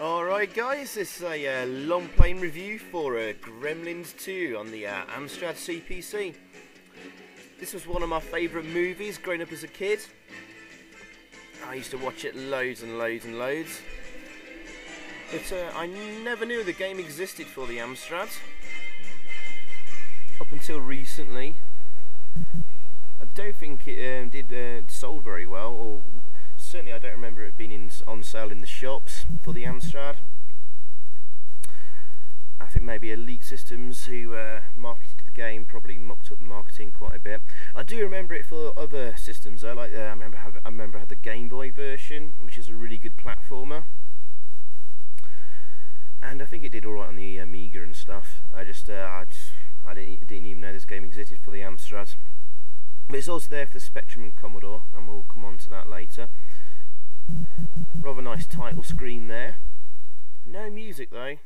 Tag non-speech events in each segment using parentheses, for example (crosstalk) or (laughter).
Alright guys, this is a uh, long playing review for uh, Gremlins 2 on the uh, Amstrad CPC. This was one of my favourite movies growing up as a kid. I used to watch it loads and loads and loads. But uh, I never knew the game existed for the Amstrad. Up until recently. I don't think it um, did uh, sold very well, or certainly I don't remember it being in, on sale in the shops for the Amstrad. I think maybe Elite Systems who uh, marketed the game probably mucked up the marketing quite a bit. I do remember it for other systems though, like uh, I remember I remember I had the Game Boy version, which is a really good platformer. And I think it did alright on the Amiga and stuff. I just, uh, I, just I didn't, didn't even know this game existed for the Amstrad. But it's also there for the Spectrum and Commodore, and we'll come on to that later. Rather nice title screen there. No music though.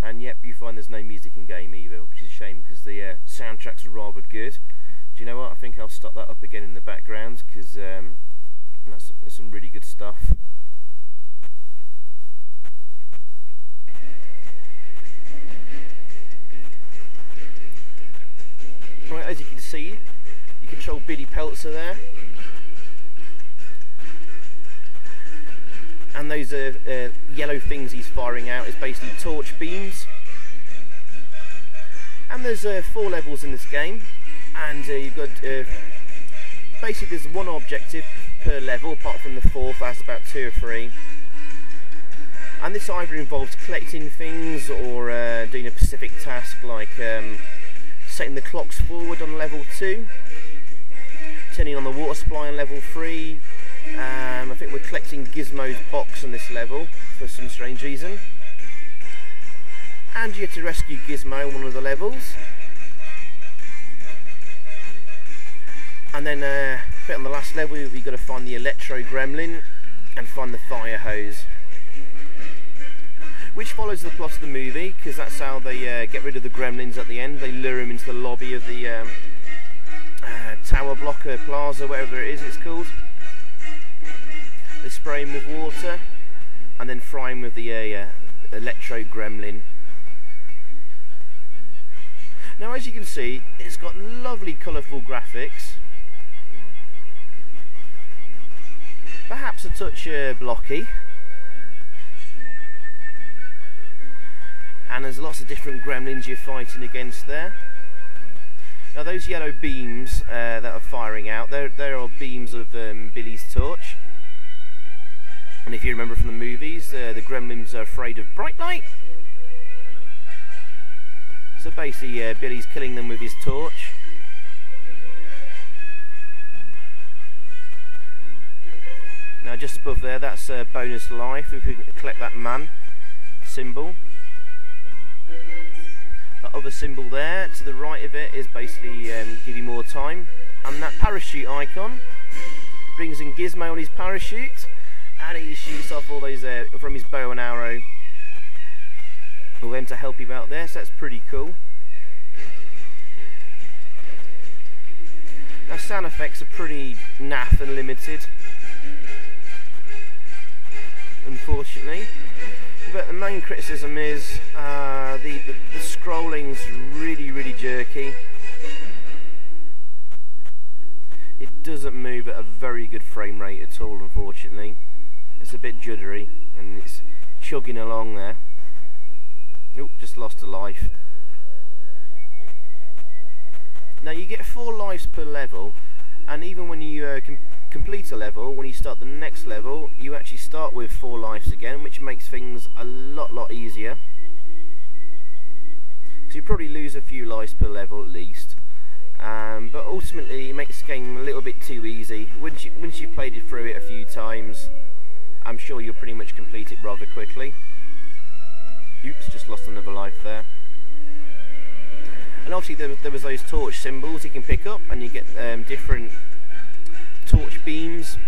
And yep, you find there's no music in game either, which is a shame because the uh, soundtracks are rather good. Do you know what? I think I'll stop that up again in the background because um, that's, that's some really good stuff. Right, as you can see, you control Billy Peltzer there. And those uh, uh, yellow things he's firing out is basically torch beams. And there's uh, four levels in this game, and uh, you've got uh, basically there's one objective per level, apart from the fourth, that's about two or three. And this either involves collecting things or uh, doing a specific task like um, setting the clocks forward on level two, turning on the water supply on level three, um, I think we're collecting Gizmo's box on this level for some strange reason. And you have to rescue Gizmo on one of the levels. And then uh, on the last level we've got to find the Electro Gremlin and find the fire hose. Which follows the plot of the movie because that's how they uh, get rid of the gremlins at the end. They lure him into the lobby of the um, uh, Tower Blocker Plaza, whatever it is it's called. They spray him with water and then fry him with the uh, electro gremlin. Now as you can see it's got lovely colourful graphics. Perhaps a touch uh, blocky. And there's lots of different gremlins you're fighting against there. Now those yellow beams uh, that are firing out, they're, they're beams of um, Billy's torch. And if you remember from the movies, uh, the gremlins are afraid of bright light. So basically, uh, Billy's killing them with his torch. Now just above there, that's uh, bonus life, if we can collect that man symbol. That other symbol there, to the right of it, is basically um, give you more time. And that parachute icon brings in Gizmo on his parachute and he shoots off all those uh, from his bow and arrow. For them to help him out there so that's pretty cool. Now sound effects are pretty naff and limited. Unfortunately. But the main criticism is uh, the, the, the scrolling's really really jerky. It doesn't move at a very good frame rate at all unfortunately it's a bit juddery and it's chugging along there. Oop, just lost a life. Now you get four lives per level and even when you uh, com complete a level, when you start the next level, you actually start with four lives again, which makes things a lot, lot easier. So you probably lose a few lives per level at least. Um, but ultimately, it makes the game a little bit too easy. Once, you, once you've played it through it a few times, I'm sure you'll pretty much complete it rather quickly. Oops, just lost another life there. And obviously there, there was those torch symbols you can pick up and you get um, different torch beams.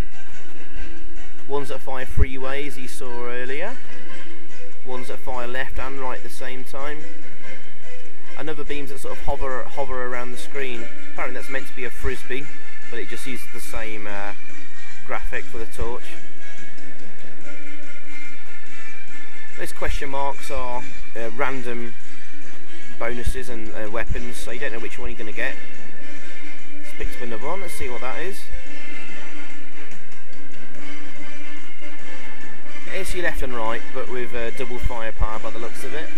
Ones that fire three ways you saw earlier. Ones that fire left and right at the same time. And other beams that sort of hover hover around the screen. Apparently that's meant to be a frisbee, but it just uses the same uh, graphic for the torch. Those question marks are uh, random bonuses and uh, weapons, so you don't know which one you're going to get. Let's pick up another one, let's see what that is. It's your left and right, but with uh, double firepower by the looks of it.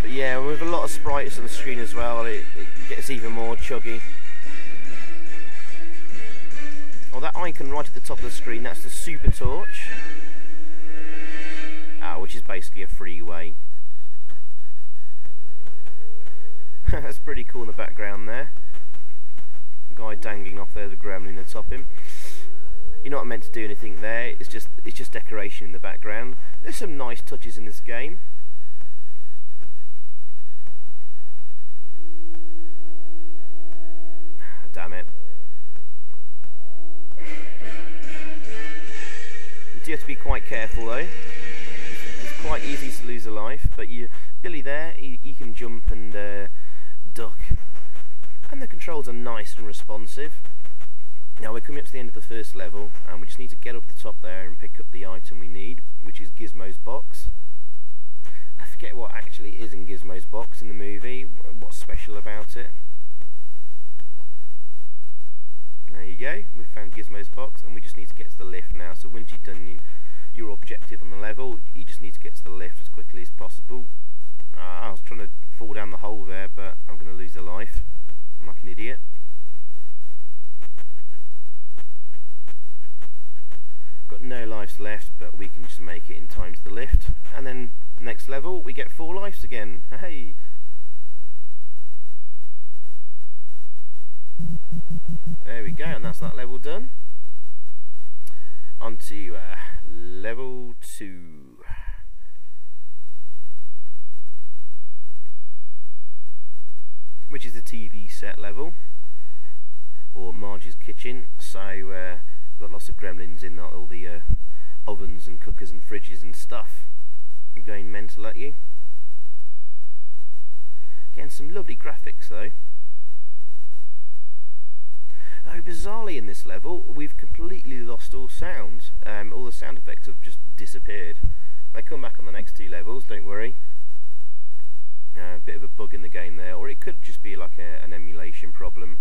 But yeah, with a lot of sprites on the screen as well, it, it gets even more chuggy. That icon right at the top of the screen, that's the super torch. Ah, which is basically a freeway. (laughs) that's pretty cool in the background there. guy dangling off there, the gremlin atop him. You're not meant to do anything there, it's just it's just decoration in the background. There's some nice touches in this game. (sighs) damn it. Do have to be quite careful though. It's quite easy to lose a life, but you, Billy there, he, he can jump and uh, duck. And the controls are nice and responsive. Now we're coming up to the end of the first level, and we just need to get up the top there and pick up the item we need, which is Gizmo's box. I forget what actually is in Gizmo's box in the movie, what's special about it. There you go, we've found Gizmo's box and we just need to get to the lift now. So once you've done your objective on the level, you just need to get to the lift as quickly as possible. Uh, I was trying to fall down the hole there, but I'm going to lose a life. I'm like an idiot. Got no lives left, but we can just make it in time to the lift. And then next level, we get four lives again. Hey! There we go, and that's that level done. On to uh, level 2. Which is the TV set level, or Marge's kitchen. So, uh, got lots of gremlins in all the uh, ovens and cookers and fridges and stuff. going mental at you. Getting some lovely graphics though. Now, bizarrely in this level, we've completely lost all sound. Um, all the sound effects have just disappeared. They come back on the next two levels, don't worry. A uh, bit of a bug in the game there, or it could just be like a, an emulation problem.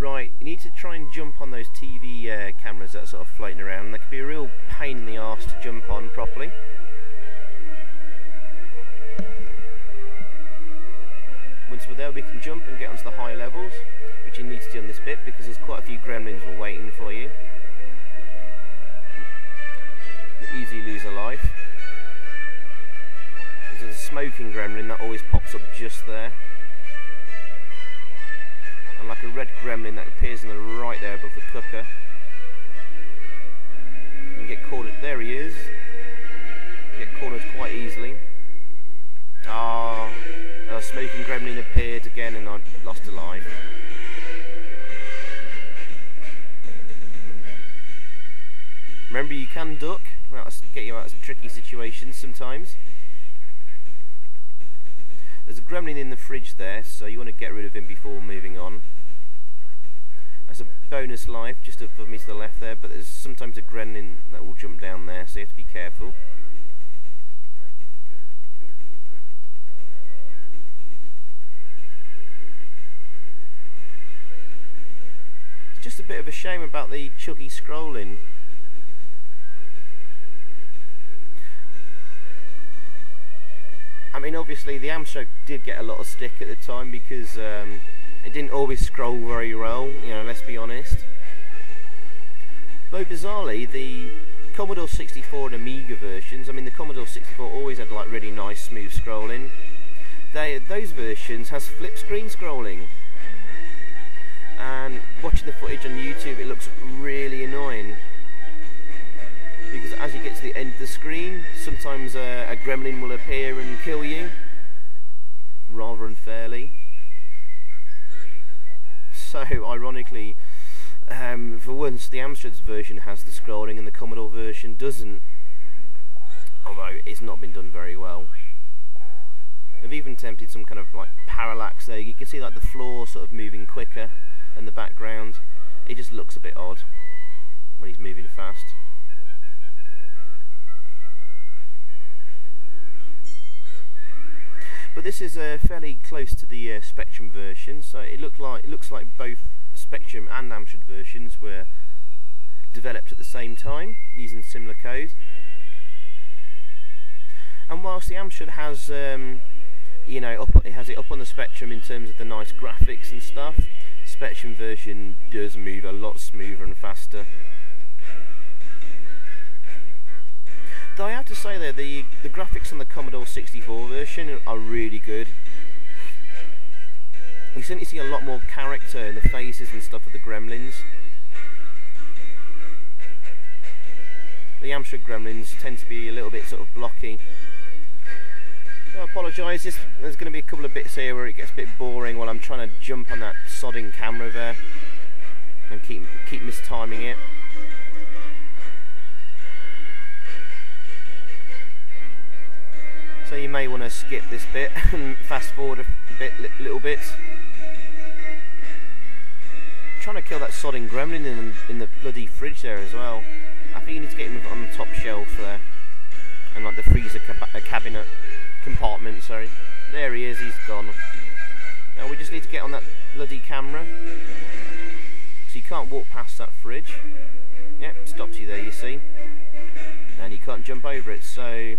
Right, you need to try and jump on those TV uh, cameras that are sort of floating around. That can be a real pain in the arse to jump on properly. Once we're there, we can jump and get onto the high levels, which you need to do on this bit because there's quite a few gremlins waiting for you. You easily lose a life. There's a smoking gremlin that always pops up just there and like a red gremlin that appears in the right there above the cooker. Get cornered. There he is. Get cornered quite easily. Ah, oh, a smoking gremlin appeared again and I lost a life. Remember you can duck, that'll get you out of tricky situations sometimes. There's a gremlin in the fridge there, so you want to get rid of him before moving on. That's a bonus life just above me to the left there, but there's sometimes a gremlin that will jump down there, so you have to be careful. It's just a bit of a shame about the chuggy scrolling. I mean, obviously, the Amstrad did get a lot of stick at the time because um, it didn't always scroll very well, you know, let's be honest. Though bizarrely, the Commodore 64 and Amiga versions, I mean, the Commodore 64 always had like really nice, smooth scrolling. They, those versions has flip screen scrolling. And watching the footage on YouTube, it looks really annoying because as you get to the end of the screen, sometimes a, a gremlin will appear and kill you, rather unfairly. So, ironically, um, for once, the Amstrad's version has the scrolling and the Commodore version doesn't. although it's not been done very well. I've even attempted some kind of like parallax there. You can see like the floor sort of moving quicker than the background. It just looks a bit odd when he's moving fast. But this is uh, fairly close to the uh, Spectrum version, so it looked like it looks like both Spectrum and Amstrad versions were developed at the same time using similar code. And whilst the Amstrad has, um, you know, up, it has it up on the Spectrum in terms of the nice graphics and stuff, Spectrum version does move a lot smoother and faster. I have to say though, the, the graphics on the Commodore 64 version are really good. You certainly see a lot more character in the faces and stuff of the gremlins. The Amstrad gremlins tend to be a little bit sort of blocky. I apologise, there's going to be a couple of bits here where it gets a bit boring while I'm trying to jump on that sodding camera there and keep keep mistiming it. So you may want to skip this bit (laughs) and fast forward a bit, li little bit. trying to kill that sodding gremlin in, in the bloody fridge there as well. I think you need to get him on the top shelf there. And like the freezer ca uh, cabinet compartment, sorry. There he is, he's gone. Now we just need to get on that bloody camera. So you can't walk past that fridge. Yep, stops you there, you see. And you can't jump over it, so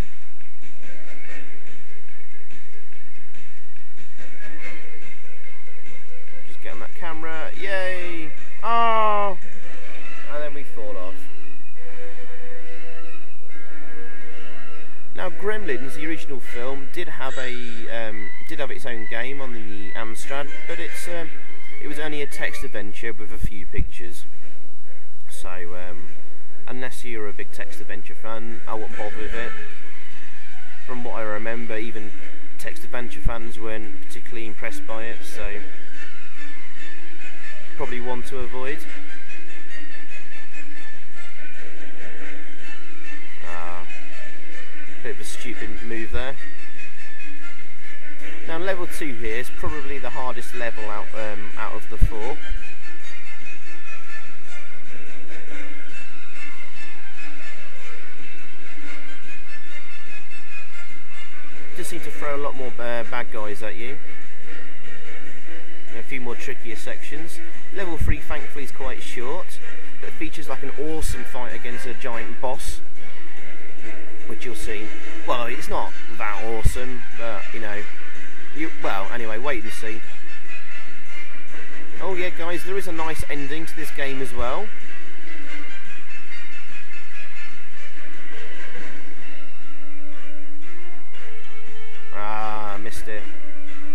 Yay! Oh! And then we fall off. Now, Gremlins, the original film, did have a um, did have its own game on the Amstrad, but it's um, it was only a text adventure with a few pictures. So, um, unless you're a big text adventure fan, I wouldn't bother with it. From what I remember, even text adventure fans weren't particularly impressed by it. So probably one to avoid. Ah, bit of a stupid move there. Now level 2 here is probably the hardest level out, um, out of the four. Just seem to throw a lot more uh, bad guys at you few more trickier sections. Level 3 thankfully is quite short, but features like an awesome fight against a giant boss, which you'll see. Well, it's not that awesome, but, you know, you, well, anyway, wait and see. Oh yeah, guys, there is a nice ending to this game as well. Ah, missed it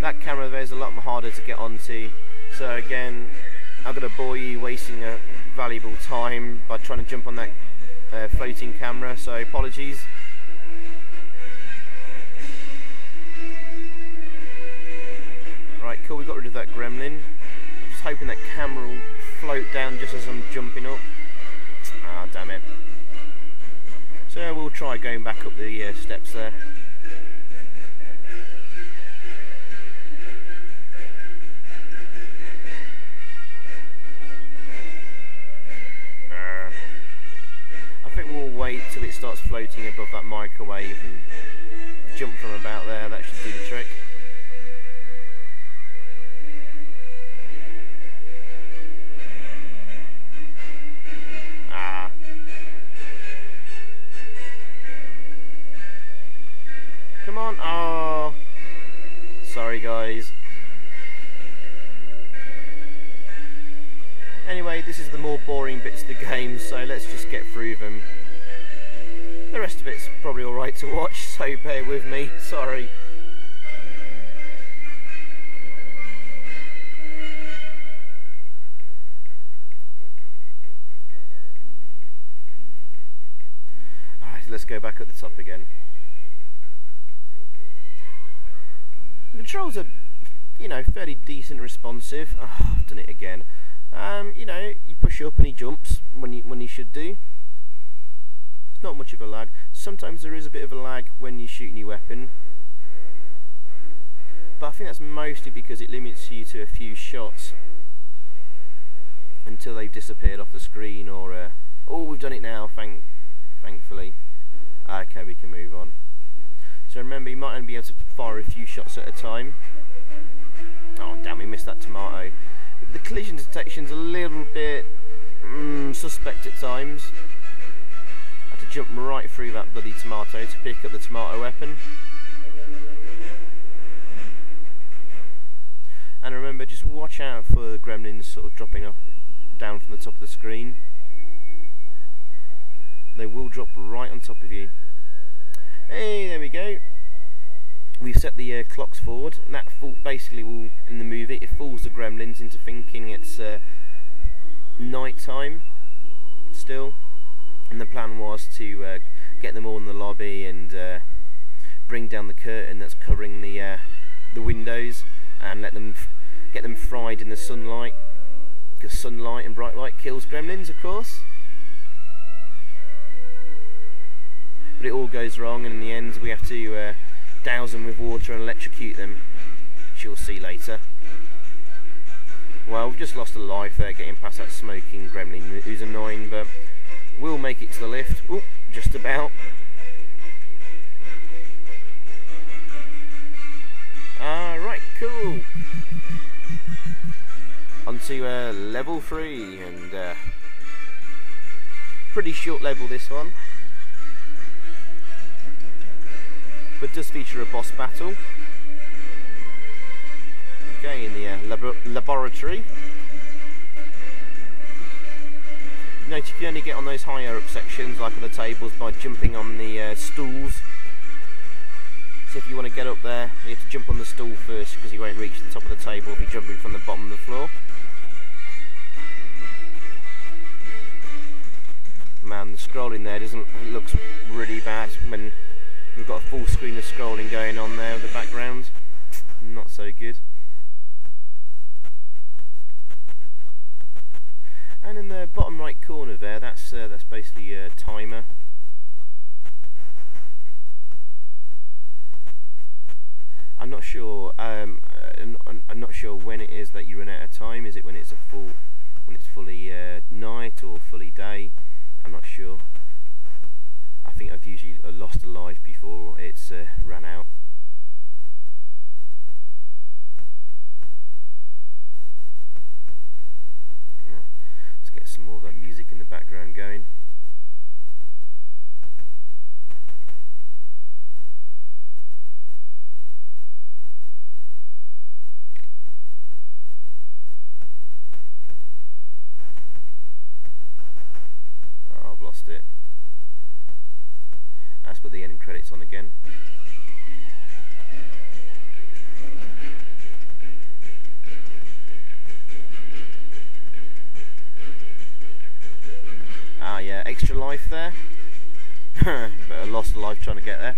that camera there is a lot harder to get onto. So again I'm going to bore you wasting a valuable time by trying to jump on that uh, floating camera so apologies. Right cool we got rid of that gremlin. I'm just hoping that camera will float down just as I'm jumping up. Ah damn it. So we'll try going back up the uh, steps there till it starts floating above that microwave and jump from about there, that should do the trick. Ah. Come on, oh. Sorry guys. Anyway, this is the more boring bits of the game, so let's just get through them. To watch, so bear with me, sorry. Alright, let's go back at the top again. The controls are, you know, fairly decent responsive. Oh, I've done it again. Um, you know, you push up and he jumps when you when you should do not much of a lag. sometimes there is a bit of a lag when you're shooting your weapon. But I think that's mostly because it limits you to a few shots until they've disappeared off the screen or uh, oh we've done it now thank thankfully. Okay we can move on. So remember you might only be able to fire a few shots at a time. Oh damn we missed that tomato. The collision detection's a little bit mm, suspect at times jump right through that bloody tomato to pick up the tomato weapon and remember just watch out for the gremlins sort of dropping off down from the top of the screen. They will drop right on top of you. Hey, there we go. We've set the uh, clocks forward, and that basically will, in the movie, it fools the gremlins into thinking it's uh, night time still. And the plan was to uh, get them all in the lobby and uh, bring down the curtain that's covering the uh, the windows and let them get them fried in the sunlight because sunlight and bright light kills gremlins, of course. But it all goes wrong, and in the end, we have to uh, douse them with water and electrocute them, which you'll see later. Well, we've just lost a life there getting past that smoking gremlin who's annoying, but we'll make it to the lift. Oop, just about. Alright, cool onto uh, level 3 and uh, pretty short level this one but does feature a boss battle okay in the uh, lab laboratory note you can only get on those higher up sections like on the tables by jumping on the uh, stools so if you want to get up there you have to jump on the stool first because you won't reach the top of the table if you're jumping from the bottom of the floor man, the scrolling there doesn't looks really bad when we've got a full screen of scrolling going on there with the background. Not so good. And in the bottom right corner there, that's uh, that's basically a timer. I'm not sure. Um, I'm not sure when it is that you run out of time. Is it when it's a full, when it's fully uh, night or fully day? I'm not sure. I think I've usually uh, lost a life before it's uh, ran out. Get some more of that music in the background going. Oh, I've lost it. Let's put the ending credits on again. Extra life there. (laughs) but I lost a life trying to get there.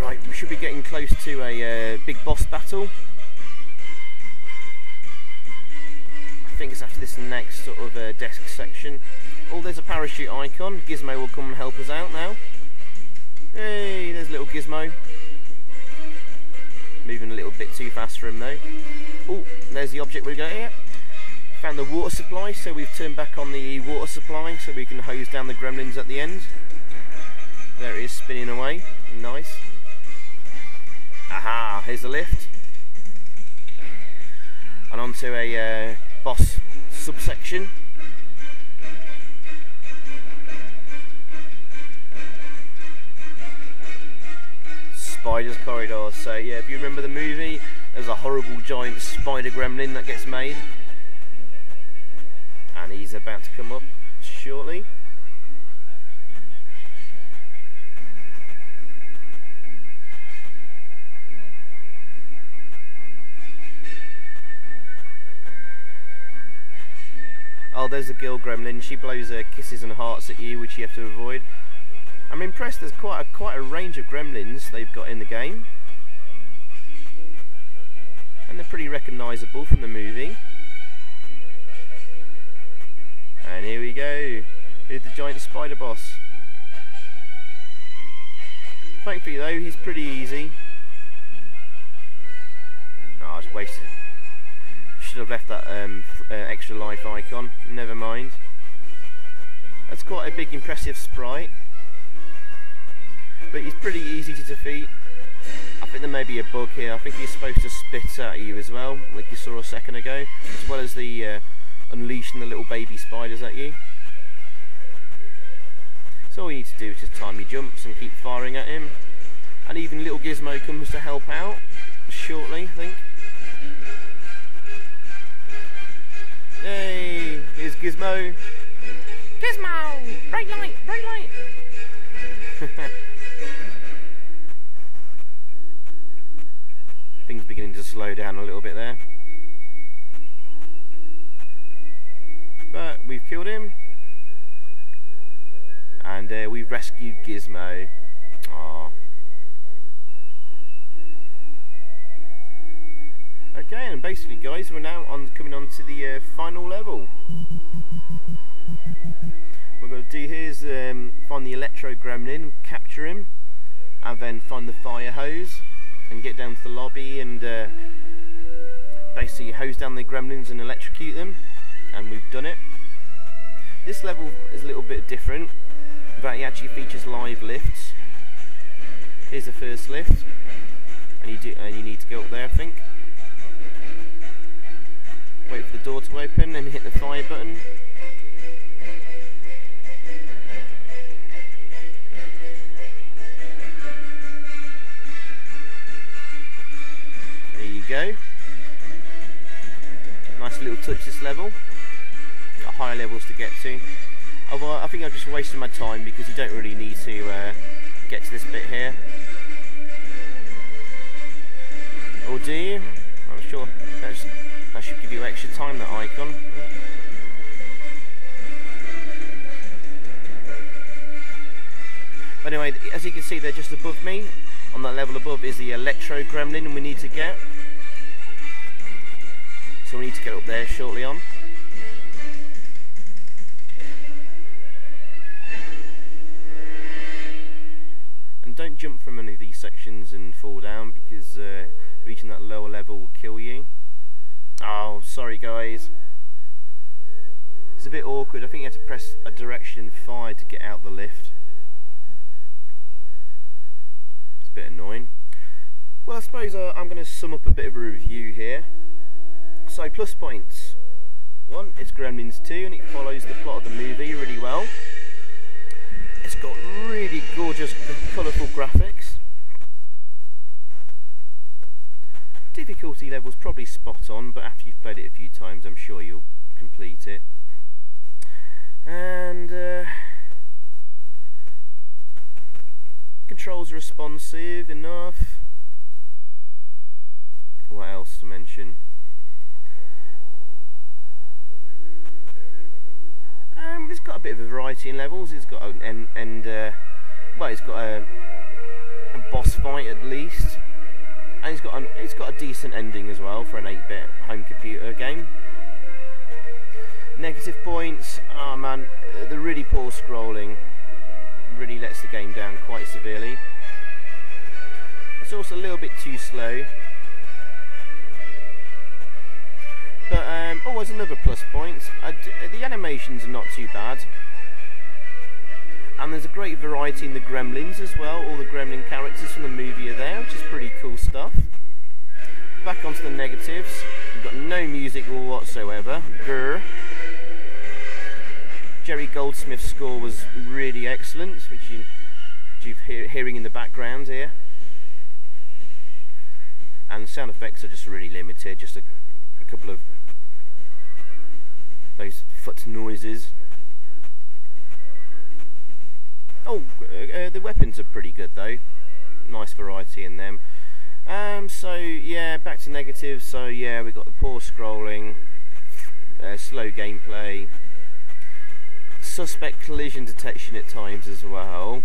Right, we should be getting close to a uh, big boss battle. I think it's after this next sort of uh, desk section. Oh, there's a parachute icon. Gizmo will come and help us out now. Hey, there's little Gizmo. Moving a little bit too fast for him though. Oh, there's the object we're going here. Found the water supply, so we've turned back on the water supply so we can hose down the gremlins at the end. There it is spinning away. Nice. Aha, here's the lift. And onto a uh, boss subsection. Spider's Corridor. So yeah, if you remember the movie, there's a horrible giant spider gremlin that gets made. And he's about to come up shortly. Oh, there's a girl gremlin. She blows uh, kisses and hearts at you, which you have to avoid. I'm impressed. There's quite a, quite a range of gremlins they've got in the game, and they're pretty recognisable from the movie. And here we go. Here's the giant spider boss. Thankfully though, he's pretty easy. Oh, I just wasted. Should have left that um, uh, extra life icon. Never mind. That's quite a big impressive sprite. But he's pretty easy to defeat. I think there may be a bug here. I think he's supposed to spit at you as well, like you saw a second ago, as well as the uh, unleashing the little baby spiders at you. So all you need to do is just time your jumps and keep firing at him. And even little Gizmo comes to help out shortly, I think. Hey, here's Gizmo. Gizmo! Bright light, bright light! (laughs) Things beginning to slow down a little bit there. But we've killed him. And uh, we've rescued Gizmo. Aww. Okay, and basically guys, we're now on coming on to the uh, final level. We're going to do here is um, find the Electro Gremlin, capture him, and then find the fire hose, and get down to the lobby and uh, basically hose down the gremlins and electrocute them, and we've done it. This level is a little bit different, but it actually features live lifts. Here's the first lift, and you do, and you need to go up there, I think. Wait for the door to open and hit the fire button. Go. Nice little touch this level. Got higher levels to get to. Although I think I'm just wasting my time because you don't really need to uh, get to this bit here. Or do you? I'm sure. That's that should give you extra time, that icon. But anyway, as you can see, they're just above me. On that level above is the Electro Gremlin we need to get. So we need to get up there shortly on. And don't jump from any of these sections and fall down because uh, reaching that lower level will kill you. Oh, sorry guys. It's a bit awkward. I think you have to press a direction 5 to get out the lift. It's a bit annoying. Well, I suppose uh, I'm going to sum up a bit of a review here. So, plus points. One, it's Gremlins 2 and it follows the plot of the movie really well. It's got really gorgeous, colourful graphics. Difficulty level's probably spot on, but after you've played it a few times, I'm sure you'll complete it. And uh, controls responsive enough. What else to mention? Um, it's got a bit of a variety in levels. It's got an and and uh, well, it's got a, a boss fight at least and it's got an, it's got a decent ending as well for an 8-bit home computer game. Negative points, oh man, the really poor scrolling really lets the game down quite severely. It's also a little bit too slow. But, um, oh, there's another plus point. Uh, the animations are not too bad. And there's a great variety in the Gremlins as well. All the Gremlin characters from the movie are there, which is pretty cool stuff. Back onto the negatives. We've got no music whatsoever. Grr. Jerry Goldsmith's score was really excellent, which you, you're hear, hearing in the background here. And sound effects are just really limited, just a, noises. Oh, uh, uh, the weapons are pretty good though. Nice variety in them. Um, so yeah, back to negative. So yeah, we got the poor scrolling, uh, slow gameplay, suspect collision detection at times as well,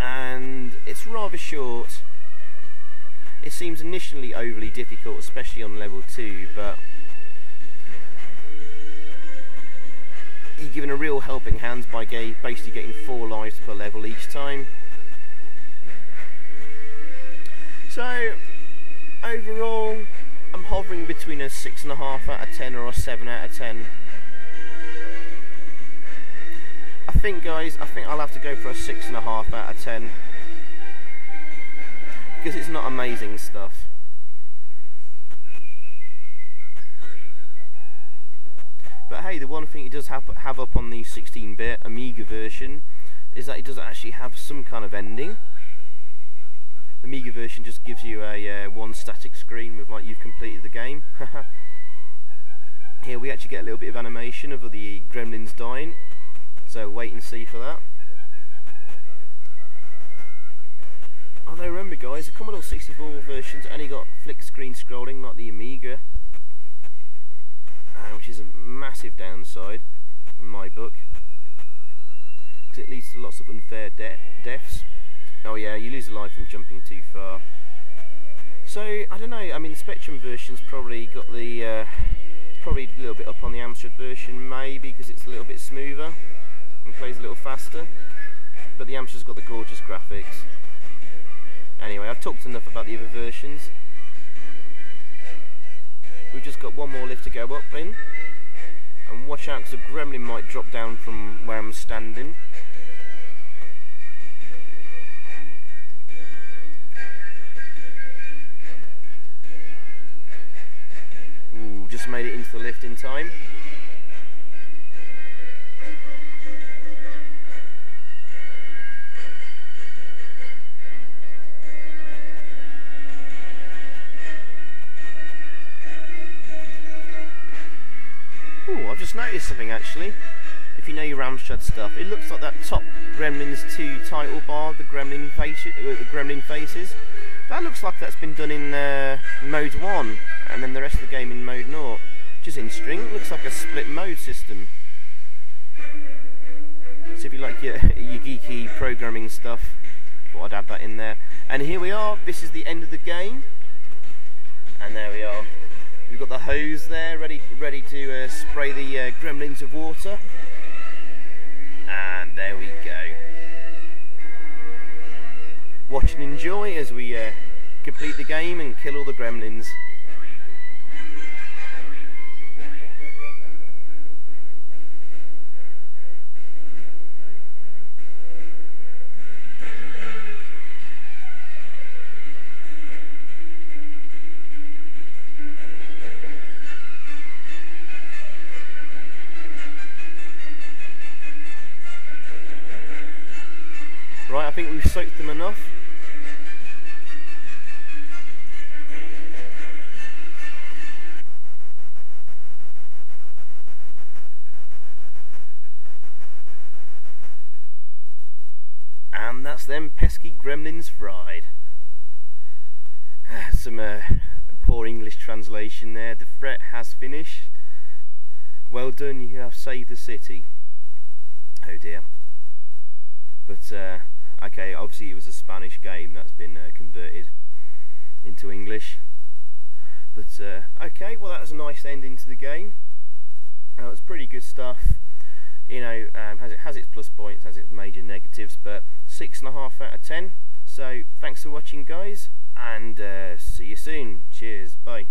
and it's rather short. It seems initially overly difficult, especially on level two, but you're given a real helping hand by gay basically getting four lives per level each time. So, overall, I'm hovering between a 6.5 out of 10 or a 7 out of 10. I think, guys, I think I'll have to go for a 6.5 out of 10. Because it's not amazing stuff. The one thing it does have, have up on the 16-bit Amiga version is that it does actually have some kind of ending. The Amiga version just gives you a uh, one static screen with like you've completed the game. (laughs) Here we actually get a little bit of animation of the gremlins dying, so wait and see for that. Although remember guys, the Commodore 64 version's only got flick screen scrolling like the Amiga uh, which is a massive downside in my book because it leads to lots of unfair de deaths. Oh yeah, you lose a life from jumping too far. So I don't know. I mean, the Spectrum version's probably got the uh, probably a little bit up on the Amstrad version, maybe because it's a little bit smoother and plays a little faster. But the Amstrad's got the gorgeous graphics. Anyway, I've talked enough about the other versions. We've just got one more lift to go up in. And watch out because a gremlin might drop down from where I'm standing. Ooh, just made it into the lift in time. Just noticed something actually. If you know your Amstrad stuff, it looks like that top Gremlins 2 title bar, the Gremlin uh, the Gremlin faces. That looks like that's been done in uh, mode 1, and then the rest of the game in mode 0. Just in string, looks like a split mode system. So if you like your, (laughs) your geeky programming stuff, thought I'd add that in there. And here we are, this is the end of the game. And there we are. We've got the hose there ready ready to uh, spray the uh, gremlins of water. And there we go. Watch and enjoy as we uh, complete the game and kill all the gremlins. Right, I think we've soaked them enough. And that's them pesky gremlins fried. (sighs) Some uh, poor English translation there. The threat has finished. Well done, you have saved the city. Oh dear. But uh, okay, obviously it was a Spanish game that's been uh, converted into English. But uh, okay, well that was a nice ending to the game. Uh, it was pretty good stuff. You know, um, has it has its plus points, has its major negatives, but six and a half out of ten. So thanks for watching, guys, and uh, see you soon. Cheers, bye.